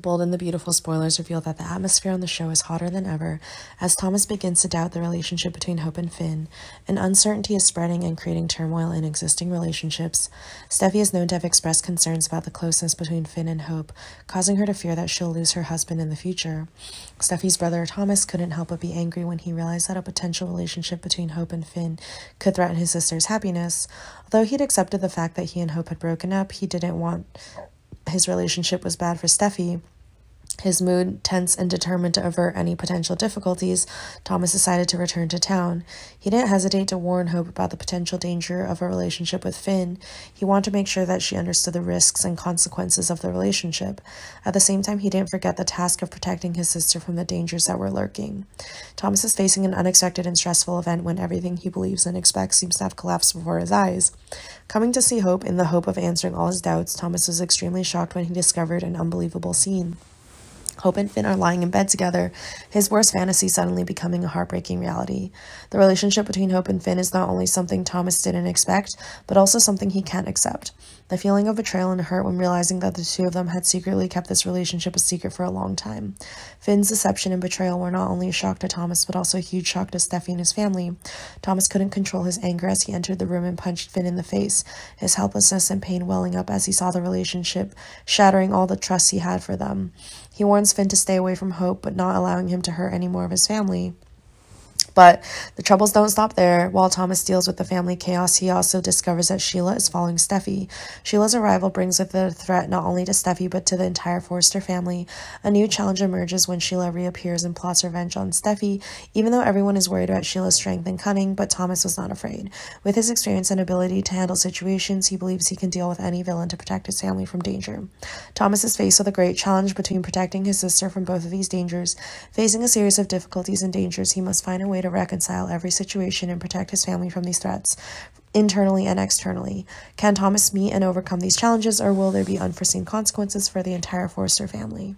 Bold and the Beautiful spoilers reveal that the atmosphere on the show is hotter than ever as Thomas begins to doubt the relationship between Hope and Finn, and uncertainty is spreading and creating turmoil in existing relationships. Steffy is known to have expressed concerns about the closeness between Finn and Hope, causing her to fear that she'll lose her husband in the future. Steffy's brother Thomas couldn't help but be angry when he realized that a potential relationship between Hope and Finn could threaten his sister's happiness. Although he'd accepted the fact that he and Hope had broken up, he didn't want his relationship was bad for Steffy, His mood tense and determined to avert any potential difficulties, Thomas decided to return to town. He didn't hesitate to warn Hope about the potential danger of a relationship with Finn. He wanted to make sure that she understood the risks and consequences of the relationship. At the same time, he didn't forget the task of protecting his sister from the dangers that were lurking. Thomas is facing an unexpected and stressful event when everything he believes and expects seems to have collapsed before his eyes. Coming to see Hope in the hope of answering all his doubts, Thomas was extremely shocked when he discovered an unbelievable scene. Hope and Finn are lying in bed together, his worst fantasy suddenly becoming a heartbreaking reality. The relationship between Hope and Finn is not only something Thomas didn't expect, but also something he can't accept. The feeling of betrayal and hurt when realizing that the two of them had secretly kept this relationship a secret for a long time. Finn's deception and betrayal were not only a shock to Thomas, but also a huge shock to Steffy and his family. Thomas couldn't control his anger as he entered the room and punched Finn in the face, his helplessness and pain welling up as he saw the relationship, shattering all the trust he had for them. He warns Finn to stay away from Hope, but not allowing him to hurt any more of his family. But the troubles don't stop there. While Thomas deals with the family chaos, he also discovers that Sheila is following Steffy. Sheila's arrival brings with it a threat not only to Steffy but to the entire Forrester family. A new challenge emerges when Sheila reappears and plots revenge on Steffy, even though everyone is worried about Sheila's strength and cunning, but Thomas was not afraid. With his experience and ability to handle situations, he believes he can deal with any villain to protect his family from danger. Thomas is faced with a great challenge between protecting his sister from both of these dangers. Facing a series of difficulties and dangers, he must find a way reconcile every situation and protect his family from these threats, internally and externally. Can Thomas meet and overcome these challenges, or will there be unforeseen consequences for the entire Forrester family?